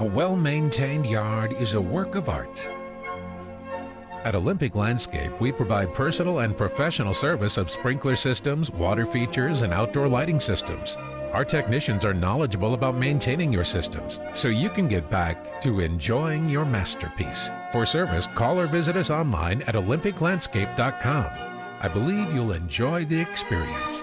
A well maintained yard is a work of art. At Olympic Landscape, we provide personal and professional service of sprinkler systems, water features, and outdoor lighting systems. Our technicians are knowledgeable about maintaining your systems, so you can get back to enjoying your masterpiece. For service, call or visit us online at olympiclandscape.com. I believe you'll enjoy the experience.